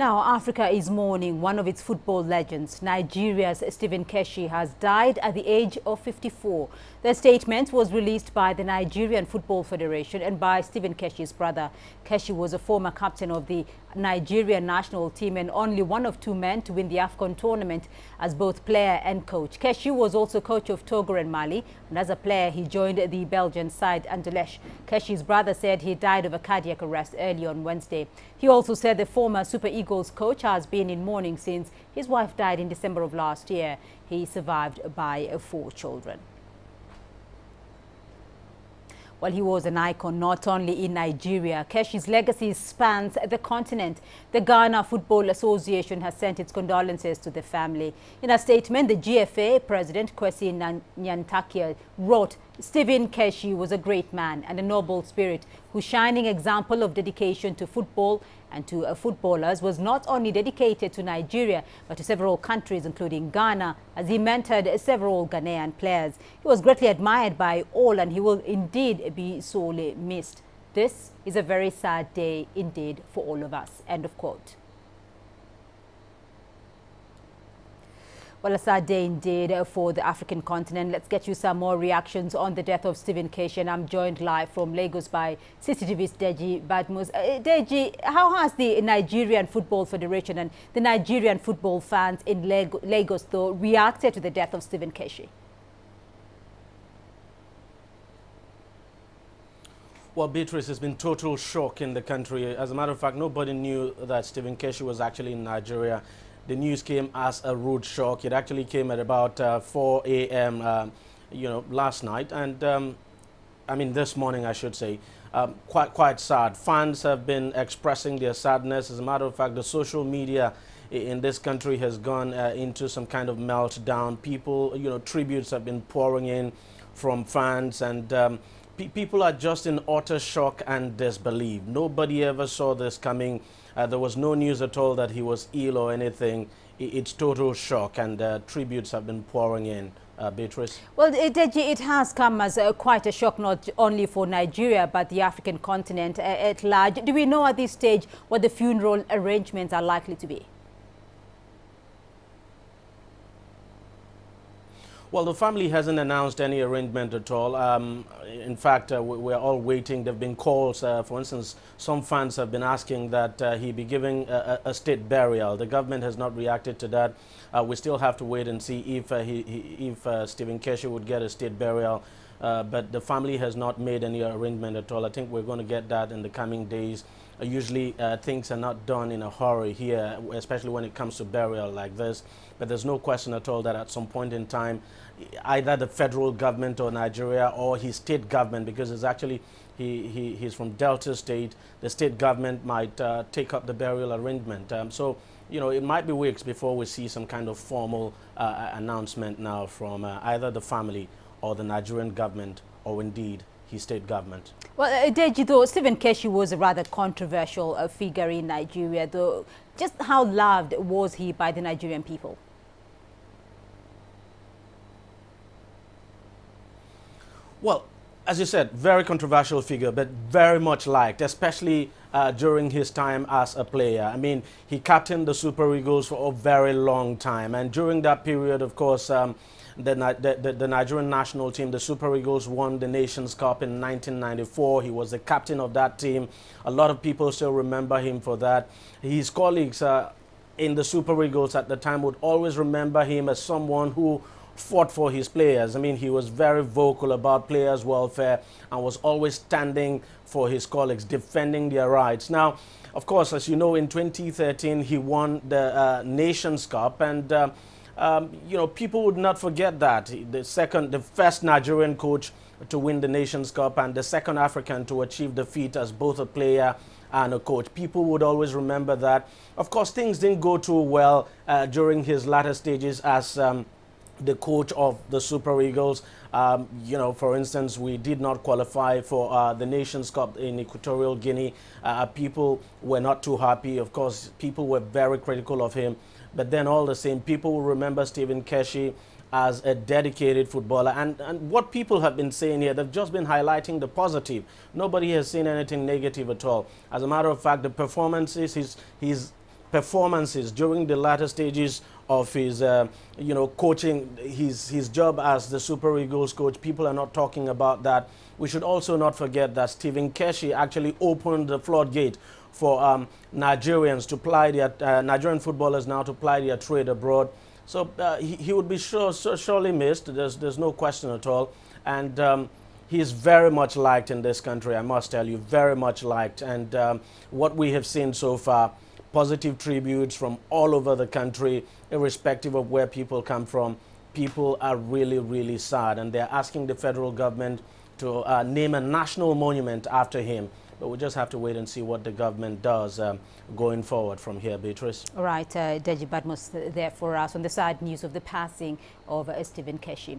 Now, Africa is mourning one of its football legends. Nigeria's Stephen Keshi has died at the age of 54. The statement was released by the Nigerian Football Federation and by Stephen Keshi's brother. Keshi was a former captain of the Nigerian national team and only one of two men to win the AFCON tournament as both player and coach. Keshi was also coach of Togo and Mali, and as a player, he joined the Belgian side Anderlecht. Keshi's brother said he died of a cardiac arrest early on Wednesday. He also said the former Super Eagles coach has been in mourning since his wife died in December of last year. He survived by four children. Well, he was an icon not only in Nigeria. Keshi's legacy spans the continent. The Ghana Football Association has sent its condolences to the family. In a statement, the GFA president, Kwesi Nyantakyi, wrote, Stephen Keshi was a great man and a noble spirit whose shining example of dedication to football and to uh, footballers was not only dedicated to Nigeria but to several countries including Ghana as he mentored several Ghanaian players. He was greatly admired by all and he will indeed be sorely missed. This is a very sad day indeed for all of us. End of quote. Well, a day indeed for the African continent. Let's get you some more reactions on the death of Stephen Keshi. And I'm joined live from Lagos by CCTV's Deji Badmus. Uh, Deji, how has the Nigerian Football Federation and the Nigerian football fans in Lagos, though, reacted to the death of Stephen Keshi? Well, Beatrice it's been total shock in the country. As a matter of fact, nobody knew that Stephen Keshi was actually in Nigeria the news came as a rude shock. It actually came at about uh, 4 a.m. Uh, you know, last night, and um, I mean this morning, I should say. Um, quite quite sad. Fans have been expressing their sadness. As a matter of fact, the social media in this country has gone uh, into some kind of meltdown. People, you know, tributes have been pouring in from fans, and um, people are just in utter shock and disbelief. Nobody ever saw this coming. Uh, there was no news at all that he was ill or anything. it's total shock, and uh, tributes have been pouring in. Uh, Beatrice? Well, it, it has come as uh, quite a shock, not only for Nigeria, but the African continent at large. Do we know at this stage what the funeral arrangements are likely to be? Well, the family hasn't announced any arrangement at all. Um, in fact, uh, we're all waiting. There have been calls. Uh, for instance, some fans have been asking that uh, he be given a, a, state burial. The government has not reacted to that. Uh, we still have to wait and see if, uh, he, if uh, Stephen Keshi would get a state burial. But the family has not made any arrangement at all. I think we're going to get that in the coming days. usually, things are not done in a hurry here, especially when it comes to burial like this. But there's no question at all that at some point in time, either the federal government or Nigeria or his state government, because it's actually he, he, he's from Delta State, the state government might uh, take up the burial arrangement. Um, so, you know, it might be weeks before we see some kind of formal uh, announcement now from uh, either the family or the Nigerian government or indeed his state government. Well, uh, Deji, though, Stephen Keshi was a rather controversial uh, figure in Nigeria, though. Just how loved was he by the Nigerian people? Well, as you said, very controversial figure, but very much liked, especially uh, during his time as a player. I mean, he captained the Super Eagles for a very long time. And during that period, of course, um, the, the, the, Nigerian national team, the Super Eagles, won the Nations Cup in 1994. He was the captain of that team. A lot of people still remember him for that. His colleagues uh, in the Super Eagles at the time would always remember him as someone who fought for his players. I mean, he was very vocal about players' welfare and was always standing for his colleagues, defending their rights. Now, of course, as you know, in 2013, he won the uh, Nations Cup, and uh, um, you know people would not forget that the second, the first Nigerian coach to win the Nations Cup, and the second African to achieve the feat as both a player and a coach. People would always remember that. Of course, things didn't go too well uh, during his latter stages as um, the coach of the Super Eagles. Um, you know, for instance, we did not qualify for uh, the Nations Cup in Equatorial Guinea. Uh, people were not too happy. Of course, people were very critical of him. But then all the same, people will remember Stephen Keshi as a dedicated footballer. And, and what people have been saying here, they've just been highlighting the positive. Nobody has seen anything negative at all. As a matter of fact, the performances, he's, he's performances during the latter stages of his, uh, you know, coaching, his, his job as the Super Eagles coach. People are not talking about that. We should also not forget that Stephen Keshi actually opened the floodgate for um, Nigerians to ply their, uh, Nigerian footballers now to ply their trade abroad. So uh, he, he, would be sure, surely missed. There's, there's no question at all. And um, he is very much liked in this country, I must tell you, very much liked. And um, what we have seen so far, positive tributes from all over the country, irrespective of where people come from. People are really, really sad, and they're asking the federal government to uh, name a national monument after him. But we just have to wait and see what the government does um, going forward from here, Beatrice. All right, uh, Deji Badmus there for us on the sad news of the passing of uh, Stephen Keshi.